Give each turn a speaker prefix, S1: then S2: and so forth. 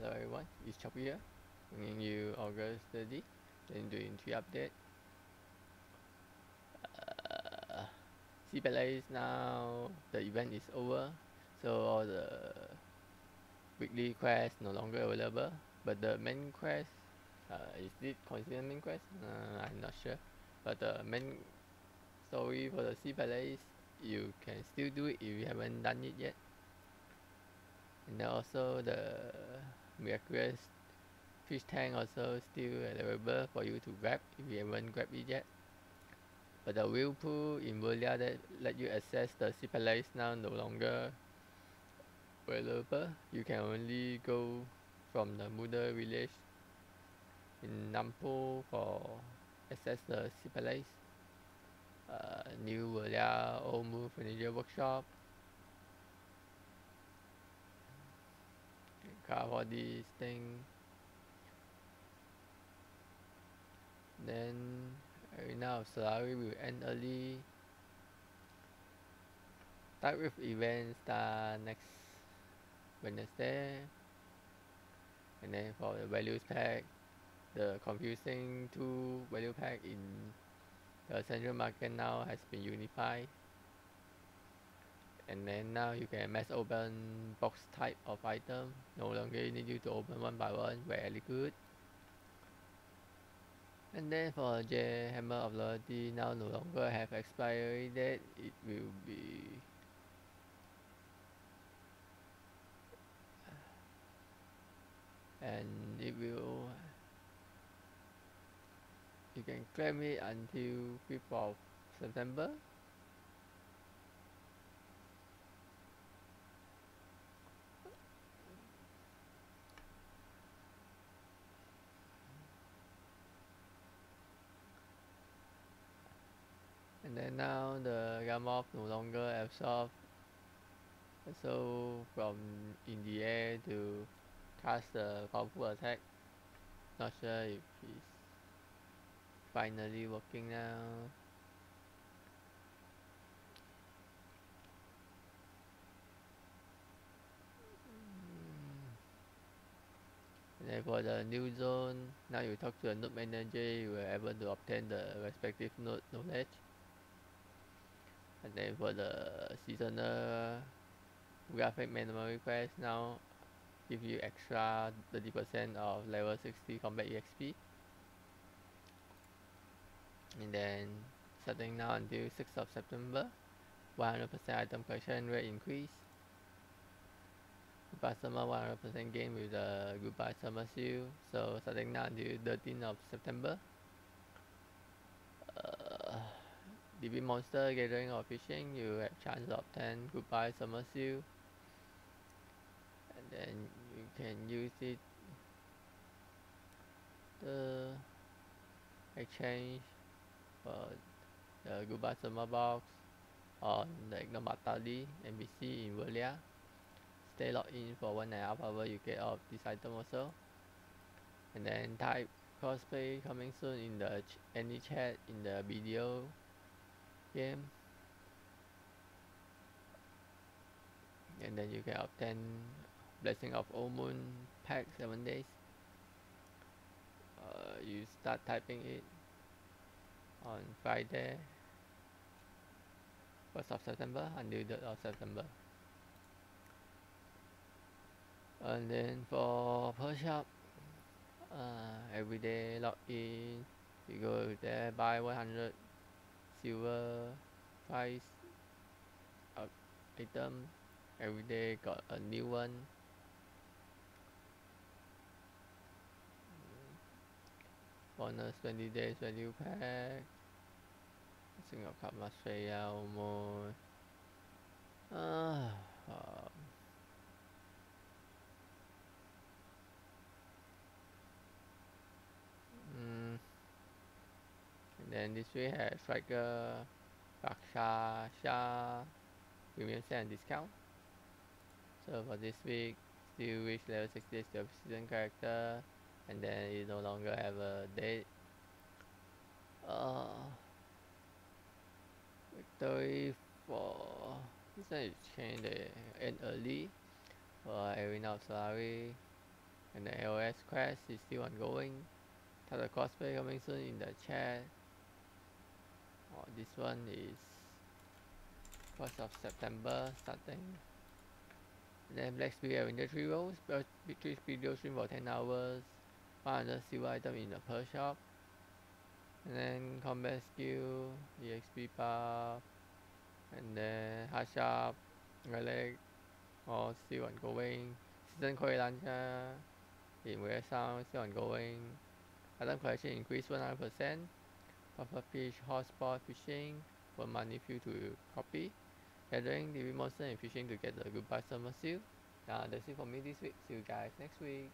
S1: Hello everyone, it's Choppy here, bringing you August 30, 2023 update. Uh, CPLA is now, the event is over, so all the weekly quests no longer available, but the main quest, uh, is it considered main quest? Uh, I'm not sure, but the main story for the CPLA you can still do it if you haven't done it yet. And also the miraculous fish tank also still available for you to grab if you haven't grabbed it yet. But the whirlpool in Velia that let you access the sea palace now no longer available. You can only go from the Muda village in Nampo for access the sea palace. Uh, new Velia Old Moon Furniture Workshop cover this thing. Then Arena of Solare will end early. Start with event start next Wednesday. And then for the values pack the confusing two value pack in the central market now has been unified and then now you can mass open box type of item. No longer need you to open one by one. Very good. And then for J Hammer of Loyalty now no longer have expiry date. It will be and it will you can claim it until 5th of September and then now the Garmoth no longer absorbs so from in the air to cast the powerful attack. Not sure if it's finally working now. And then for the new zone now you talk to a node manager you will able to obtain the respective node knowledge and then for the seasonal graphic memory request now give you extra 30% of level 60 combat EXP and then starting now until 6th of September 100% item collection rate increase. Goodbye summer 100% gain with the goodbye summer seal so starting now until 13th of September uh, DB monster gathering or fishing? You have chance of 10 goodbye summer seal. And then you can use it. To exchange for the goodbye summer box on the Ignomatali NPC in Velia stay logged in for one and a half hour you get all this item also. And then type crossplay coming soon in the any chat in the video game and then you can obtain blessing of old moon pack 7 days. Uh, you start typing it on Friday 1st of September until 3rd of September. And then for per shop uh, everyday log in you go there buy 100 silver price uh, item every day got a new one. Bonus 20 days value pack. Single cup Australia almost uh, uh, mm, and this week has striker Raksha Shah premium set and discount so for this week still reach level 60 is the season character and then you no longer have a date uh, victory for this one is change the end early for Arena of Solare And the AOS quest is still ongoing. Tell the crossplay coming soon in the chat. Oh, this one is 1st of September starting. Then Black Spirit Adventure 3 rolls, uh, Victory video stream for 10 hours, 100 silver item in the Pearl shop. And then combat skill, EXP buff, and then hard sharp, relic, all still ongoing. Season Coelacanth in Rare Sound still ongoing. Item collection increased 100%. Puffer fish, hotspot fishing, for Marni fuel to copy. Gathering, DB monster and fishing to get the goodbye summer seal. Uh, that's it for me this week. See you guys next week.